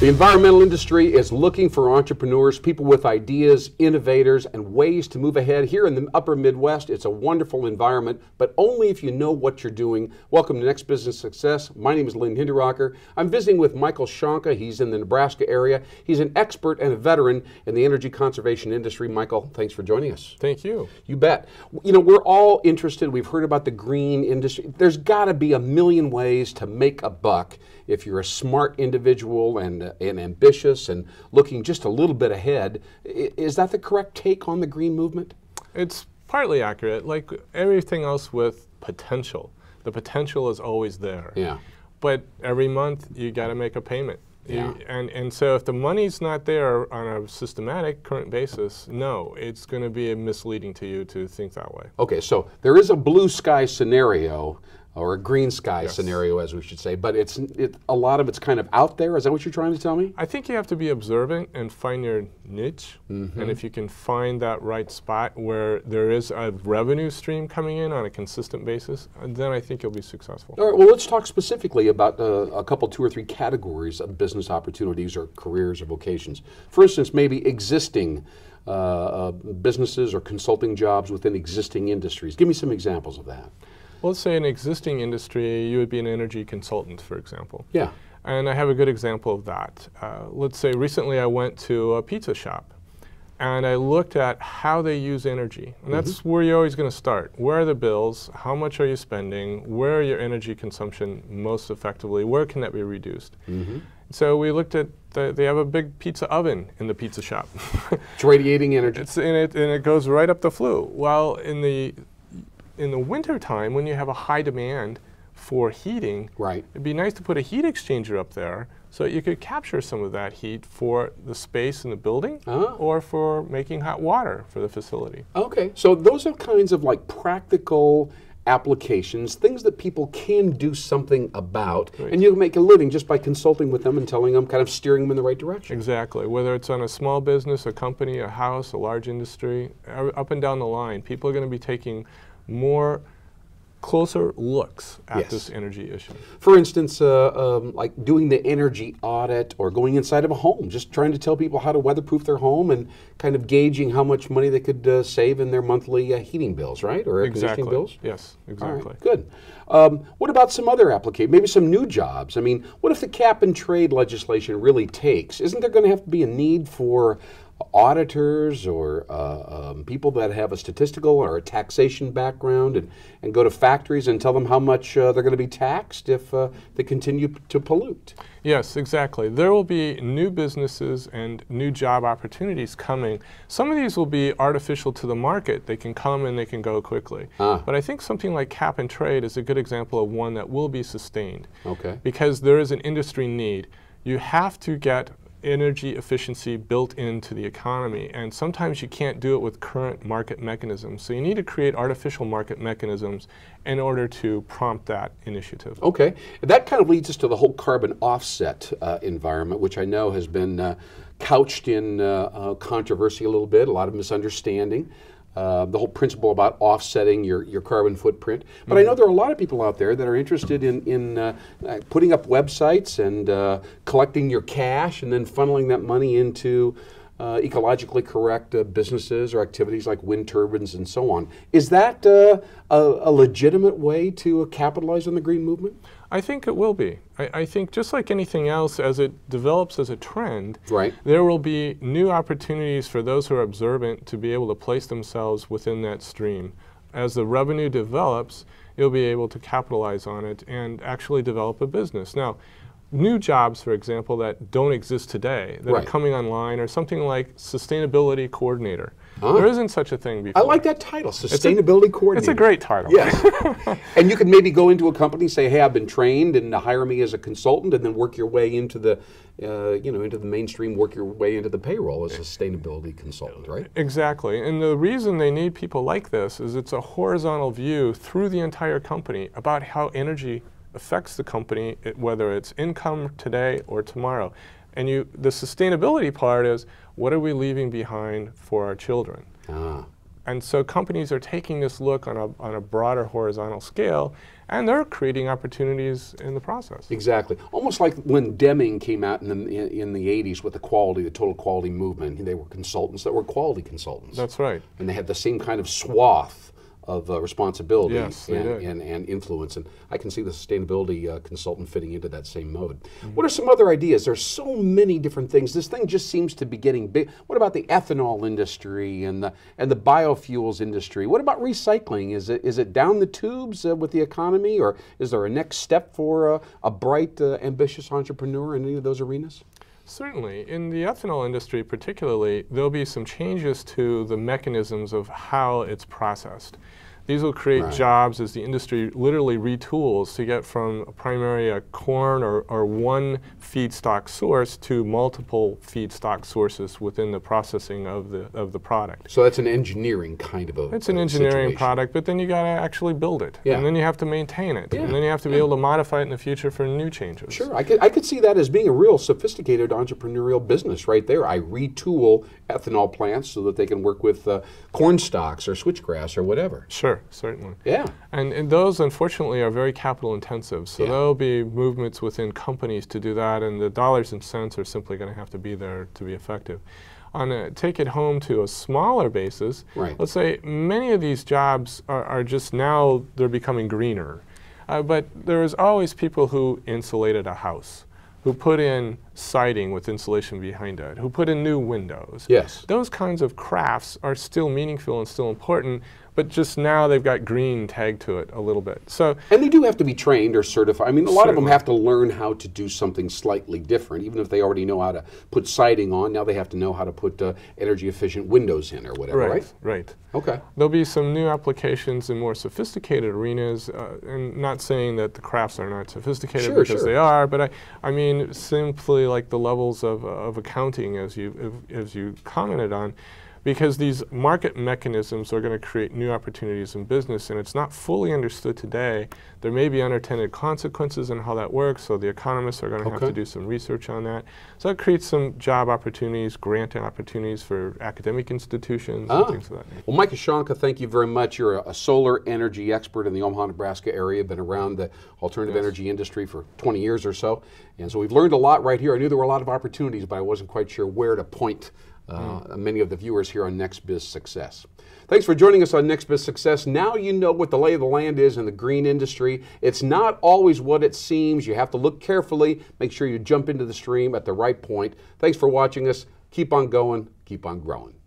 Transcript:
The environmental industry is looking for entrepreneurs, people with ideas, innovators, and ways to move ahead. Here in the upper Midwest, it's a wonderful environment, but only if you know what you're doing. Welcome to Next Business Success. My name is Lynn Hinderrocker. I'm visiting with Michael Shonka. He's in the Nebraska area. He's an expert and a veteran in the energy conservation industry. Michael, thanks for joining us. Thank you. You bet. You know, we're all interested. We've heard about the green industry. There's got to be a million ways to make a buck if you're a smart individual and, uh, and ambitious and looking just a little bit ahead. Is that the correct take on the green movement? It's partly accurate. Like everything else with potential, the potential is always there. Yeah. But every month you got to make a payment. Yeah. You, and, and so if the money's not there on a systematic current basis, no, it's going to be misleading to you to think that way. Okay, so there is a blue sky scenario or a green sky Yes. scenario, as we should say. But it's it, a lot of it's kind of out there. Is that what you're trying to tell me? I think you have to be observant and find your niche. Mm-hmm. And if you can find that right spot where there is a revenue stream coming in on a consistent basis, then I think you'll be successful. All right. Well, let's talk specifically about uh, a couple, two or three categories of business opportunities or careers or vocations. For instance, maybe existing. Uh, uh, businesses or consulting jobs within existing industries. Give me some examples of that. Well, let's say an existing industry, you would be an energy consultant, for example. Yeah. And I have a good example of that. Uh, let's say recently I went to a pizza shop and I looked at how they use energy. And that's where you're always going to start. Where are the bills? How much are you spending? Where are your energy consumption most effectively? Where can that be reduced? So we looked at, the, they have a big pizza oven in the pizza shop. It's radiating energy. It's in it, and it goes right up the flue. Well, in the in the winter time, when you have a high demand for heating, Right. it'd be nice to put a heat exchanger up there so you could capture some of that heat for the space in the building Ah. or for making hot water for the facility. Okay, so those are kinds of like practical applications, things that people can do something about, Right. and you can make a living just by consulting with them and telling them, kind of steering them in the right direction. Exactly. Whether it's on a small business, a company, a house, a large industry, uh, up and down the line, people are going to be taking more closer looks at Yes. this energy issue. For instance, uh, um, like doing the energy audit or going inside of a home, just trying to tell people how to weatherproof their home and kind of gauging how much money they could uh, save in their monthly uh, heating bills, right? Or air Exactly. conditioning bills? Yes, exactly. right, good. Um, what about some other application? Maybe some new jobs. I mean, what if the cap and trade legislation really takes? Isn't there going to have to be a need for auditors or uh, um, people that have a statistical or a taxation background and, and go to factories and tell them how much uh, they're going to be taxed if uh, they continue to pollute? Yes, exactly. There will be new businesses and new job opportunities coming. Some of these will be artificial to the market. They can come and they can go quickly. Ah. But I think something like cap and trade is a good example of one that will be sustained. Okay. Because there is an industry need. You have to get energy efficiency built into the economy and sometimes you can't do it with current market mechanisms. So you need to create artificial market mechanisms in order to prompt that initiative. Okay, that kind of leads us to the whole carbon offset uh, environment, which I know has been uh, couched in uh, uh, controversy a little bit, a lot of misunderstanding. Uh, the whole principle about offsetting your, your carbon footprint. But I know there are a lot of people out there that are interested in, in uh, uh, putting up websites and uh, collecting your cash and then funneling that money into uh, ecologically correct uh, businesses or activities like wind turbines and so on. Is that uh, a, a legitimate way to uh, capitalize on the green movement? I think it will be. I, I think just like anything else, as it develops as a trend, Right. there will be new opportunities for those who are observant to be able to place themselves within that stream. As the revenue develops, you'll be able to capitalize on it and actually develop a business. Now, new jobs, for example, that don't exist today, that Right. are coming online, are something like sustainability coordinator. Ah. There isn't such a thing before. I like that title, sustainability coordinator. It's a great title. Yes. and you could maybe go into a company, say, "Hey, I've been trained, and hire me as a consultant," and then work your way into the, uh, you know, into the mainstream, work your way into the payroll as a sustainability consultant, right? Exactly. And the reason they need people like this is it's a horizontal view through the entire company about how energy affects the company, it- whether it's income today or tomorrow. And you, the sustainability part is what are we leaving behind for our children? Ah, And so companies are taking this look on a, on a broader horizontal scale, and they're creating opportunities in the process. Exactly. Almost like when Deming came out in the, in the 80s with the quality, the total quality movement. They were consultants that were quality consultants. That's right. And they had the same kind of swath of uh, responsibility Yes, and, and, and influence. And I can see the sustainability uh, consultant fitting into that same mode. What are some other ideas? There's so many different things. This thing just seems to be getting big. What about the ethanol industry and the and the biofuels industry? What about recycling? Is it is it down the tubes uh, with the economy, or is there a next step for uh, a bright, uh, ambitious entrepreneur in any of those arenas? Certainly. In the ethanol industry, particularly, there'll be some changes to the mechanisms of how it's processed. These will create Right. jobs as the industry literally retools to get from primarily a corn or, or one feedstock source to multiple feedstock sources within the processing of the, of the product. So that's an engineering kind of a. It's an engineering situation. product, but then you got to actually build it. Yeah. And then you have to maintain it. Yeah. And then you have to be able to modify it in the future for new changes. Sure, I could, I could see that as being a real sophisticated entrepreneurial business right there. I retool ethanol plants so that they can work with uh, corn stalks or switchgrass or whatever. Sure, certainly. Yeah, And, and those, unfortunately, are very capital intensive. So Yeah. there'll be movements within companies to do that, and the dollars and cents are simply going to have to be there to be effective. On a, take it home to a smaller basis, Right. let's say many of these jobs are, are just now they're becoming greener. Uh, but there was always people who insulated a house, who put in siding with insulation behind it, who put in new windows. Yes. Those kinds of crafts are still meaningful and still important, but just now they've got green tagged to it a little bit. So and they do have to be trained or certified. I mean, a lot of them have to learn how to do something slightly different, even if they already know how to put siding on. Now they have to know how to put uh, energy efficient windows in or whatever, right? right, right. Okay. There'll be some new applications in more sophisticated arenas, uh, and not saying that the crafts are not sophisticated Sure, because sure. they are, but I, I mean simply like the levels of, of accounting as you as you commented on, because these market mechanisms are going to create new opportunities in business, and it's not fully understood today. There may be unintended consequences in how that works, so the economists are going to have to do some research on that. So that creates some job opportunities, grant opportunities for academic institutions, Ah. and things of that. Well, Mike Ashanka, thank you very much. You're a, a solar energy expert in the Omaha, Nebraska area, been around the alternative energy industry for 20 years or so. And so we've learned a lot right here. I knew there were a lot of opportunities, but I wasn't quite sure where to point uh, many of the viewers here on Next Biz Success. Thanks for joining us on Next Biz Success. Now you know what the lay of the land is in the green industry. It's not always what it seems. You have to look carefully, make sure you jump into the stream at the right point. Thanks for watching us. Keep on going, keep on growing.